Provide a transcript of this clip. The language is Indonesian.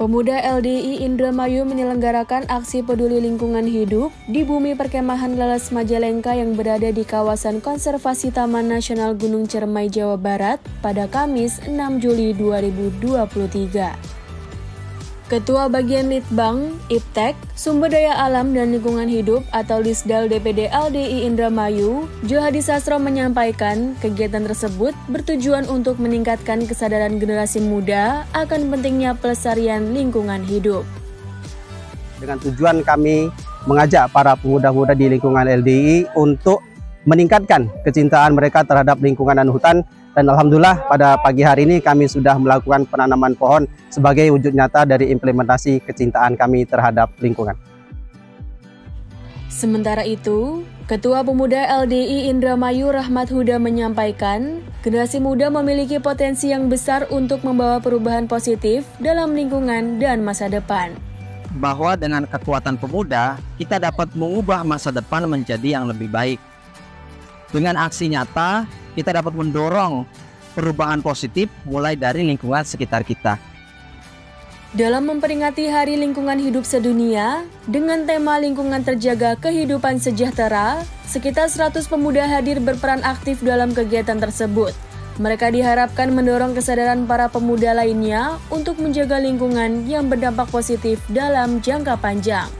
Pemuda LDI Indramayu menyelenggarakan aksi peduli lingkungan hidup di bumi perkemahan Leles Majalengka yang berada di kawasan konservasi Taman Nasional Gunung Cermai, Jawa Barat pada Kamis 6 Juli 2023. Ketua Bagian Litbang, Iptek, Sumber Daya Alam dan Lingkungan Hidup atau Lisdal DPD LDI Indramayu, Johadi Sastro menyampaikan kegiatan tersebut bertujuan untuk meningkatkan kesadaran generasi muda akan pentingnya pelestarian lingkungan hidup. Dengan tujuan kami mengajak para pemuda-pemuda di lingkungan LDI untuk meningkatkan kecintaan mereka terhadap lingkungan dan hutan dan Alhamdulillah pada pagi hari ini kami sudah melakukan penanaman pohon sebagai wujud nyata dari implementasi kecintaan kami terhadap lingkungan. Sementara itu, Ketua Pemuda LDI Indramayu Rahmat Huda menyampaikan, generasi muda memiliki potensi yang besar untuk membawa perubahan positif dalam lingkungan dan masa depan. Bahwa dengan kekuatan pemuda, kita dapat mengubah masa depan menjadi yang lebih baik. Dengan aksi nyata, kita dapat mendorong perubahan positif mulai dari lingkungan sekitar kita. Dalam memperingati Hari Lingkungan Hidup Sedunia, dengan tema Lingkungan Terjaga Kehidupan Sejahtera, sekitar 100 pemuda hadir berperan aktif dalam kegiatan tersebut. Mereka diharapkan mendorong kesadaran para pemuda lainnya untuk menjaga lingkungan yang berdampak positif dalam jangka panjang.